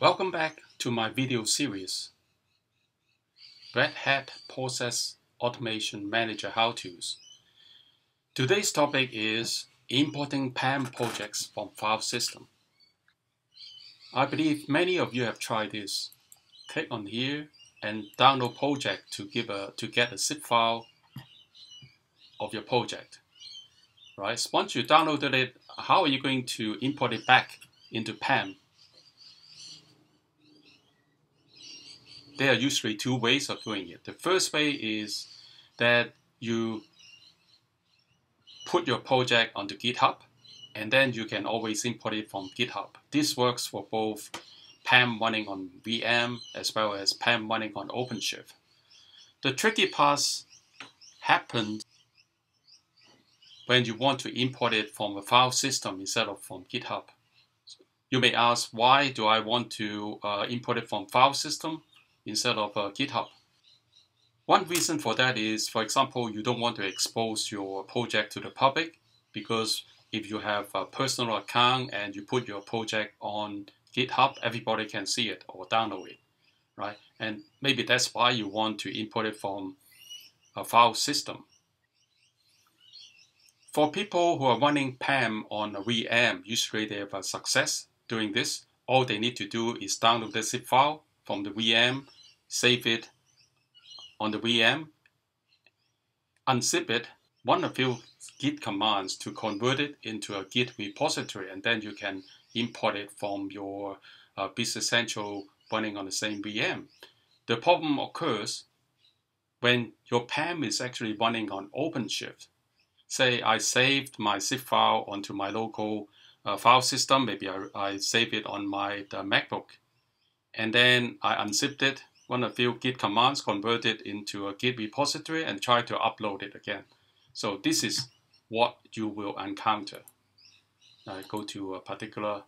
Welcome back to my video series, Red Hat Process Automation Manager How-Tos. Today's topic is importing PAM projects from file system. I believe many of you have tried this. Click on here and download project to give a to get a zip file of your project. Right? Once you downloaded it, how are you going to import it back into PAM? There are usually two ways of doing it. The first way is that you put your project onto GitHub and then you can always import it from GitHub. This works for both PAM running on VM as well as PAM running on OpenShift. The tricky part happens when you want to import it from a file system instead of from GitHub. You may ask, why do I want to uh, import it from file system? Instead of uh, GitHub. One reason for that is, for example, you don't want to expose your project to the public because if you have a personal account and you put your project on GitHub, everybody can see it or download it, right? And maybe that's why you want to import it from a file system. For people who are running PAM on a VM, usually they have a success doing this. All they need to do is download the zip file from the VM save it on the VM, unzip it, run a few git commands to convert it into a git repository, and then you can import it from your uh, Business Central running on the same VM. The problem occurs when your PAM is actually running on OpenShift. Say I saved my zip file onto my local uh, file system, maybe I, I save it on my MacBook, and then I unzipped it run a few git commands, convert it into a git repository, and try to upload it again. So this is what you will encounter. I go to a particular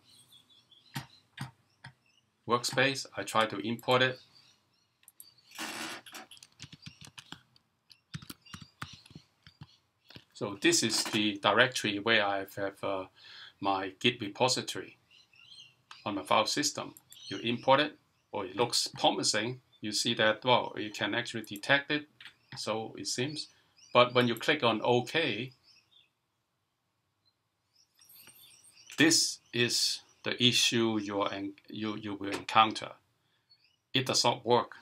workspace, I try to import it. So this is the directory where I have uh, my Git repository on my file system. You import it, or it looks promising, you see that, well, you can actually detect it, so it seems. But when you click on OK, this is the issue you, you, you will encounter. It does not work.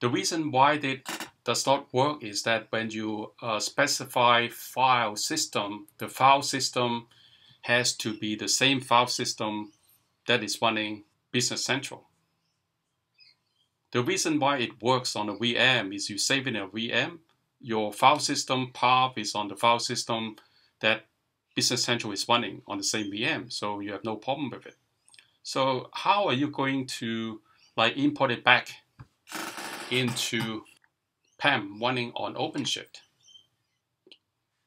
The reason why it does not work is that when you uh, specify file system, the file system has to be the same file system that is running Business Central. The reason why it works on a VM is you save in a VM, your file system path is on the file system that Business Central is running on the same VM, so you have no problem with it. So how are you going to like import it back into PAM running on OpenShift?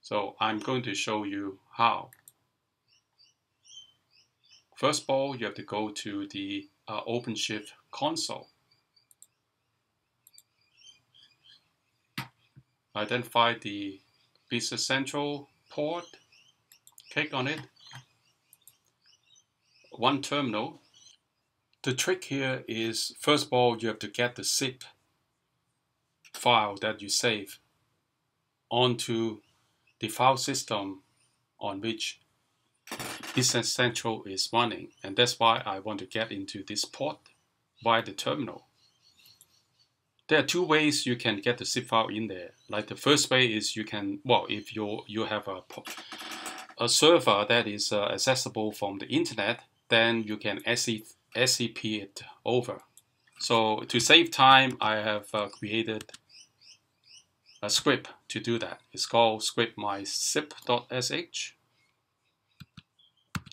So I'm going to show you how. First of all, you have to go to the uh, OpenShift console. Identify the Business Central pod, click on it, one terminal. The trick here is, first of all, you have to get the zip file that you save onto the file system on which Business Central is running. And that's why I want to get into this pod via the terminal. There are two ways you can get the zip file in there. Like the first way is you can, well, if you you have a, a server that is uh, accessible from the internet, then you can SCP it over. So to save time, I have uh, created a script to do that. It's called script myzip.sh.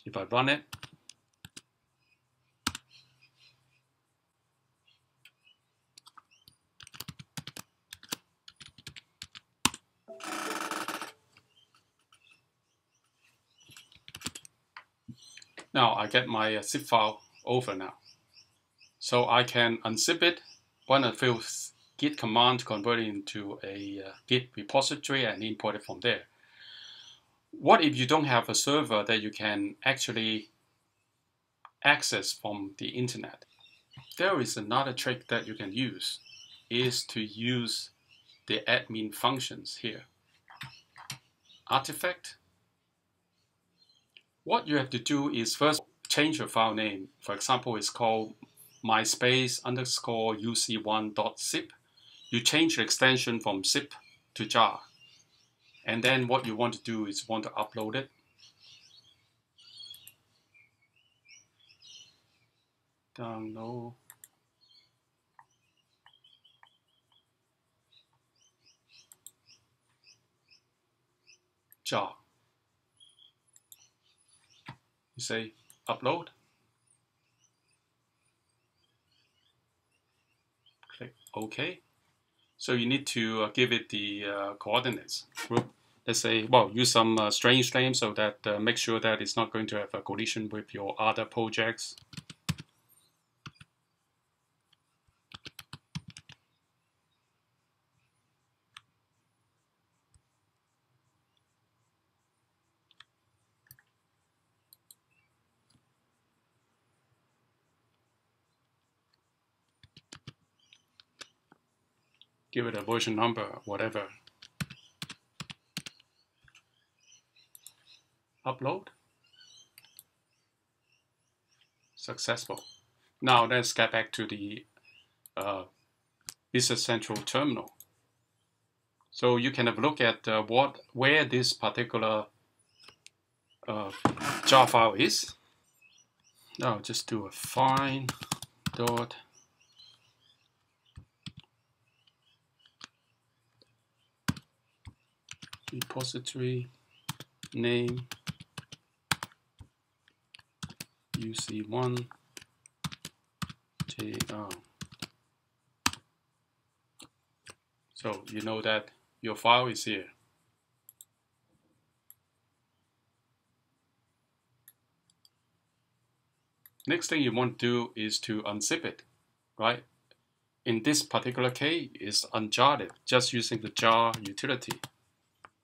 If I run it, Now I get my uh, zip file over now. So I can unzip it, run a few git command to convert it into a uh, git repository and import it from there. What if you don't have a server that you can actually access from the internet. There is another trick that you can use is to use the admin functions here. Artifact. What you have to do is first change your file name. For example, it's called myspace underscore uc1.zip. You change the extension from zip to jar. And then what you want to do is want to upload it. Download. jar. You say upload. Click OK. So you need to uh, give it the uh, coordinates. Let's say, well, use some uh, strange name so that uh, make sure that it's not going to have a collision with your other projects. Give it a version number, whatever. Upload. Successful. Now let's get back to the uh, Business Central terminal. So you can have a look at uh, what where this particular uh, jar file is. Now just do a find dot repository name uc1 jr. Um, so you know that your file is here. Next thing you want to do is to unzip it, right? In this particular case, it's unjarred, just using the jar utility.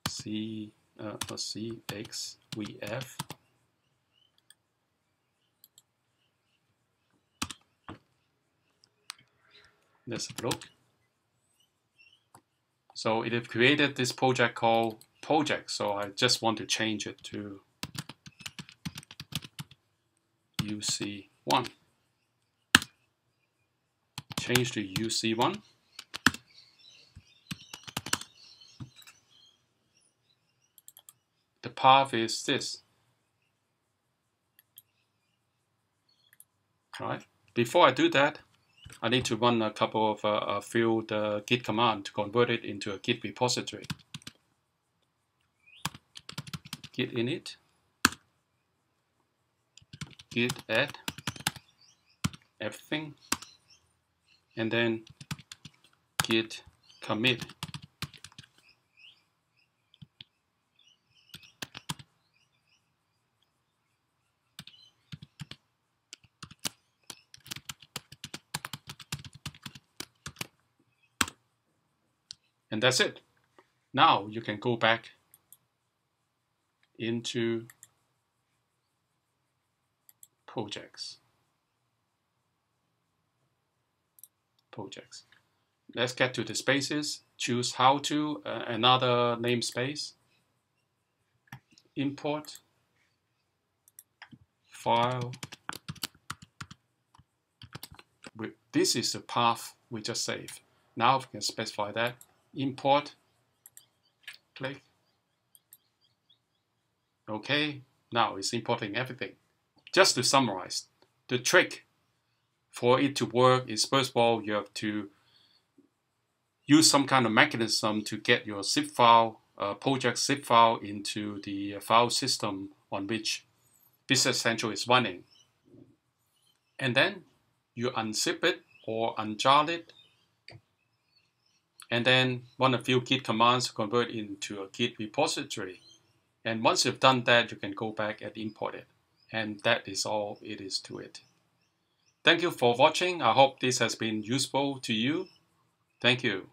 C, uh, see, X, V, F. Let's look. So it have created this project called project. So I just want to change it to UC1. Change to UC1. the path is this. Right. Before I do that, I need to run a couple of uh, a few the git command to convert it into a git repository. Git init, git add everything, and then git commit And that's it. Now you can go back into projects. Projects. Let's get to the spaces. Choose how to, uh, another namespace. Import file. This is the path we just saved. Now we can specify that import, click. Okay, now it's importing everything. Just to summarize, the trick for it to work is first of all, you have to use some kind of mechanism to get your zip file, uh, project zip file into the file system on which Business Central is running. And then you unzip it or unjar it and then run a few git commands to convert into a git repository. And once you've done that, you can go back and import it. And that is all it is to it. Thank you for watching. I hope this has been useful to you. Thank you.